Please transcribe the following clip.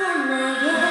Yes, I love.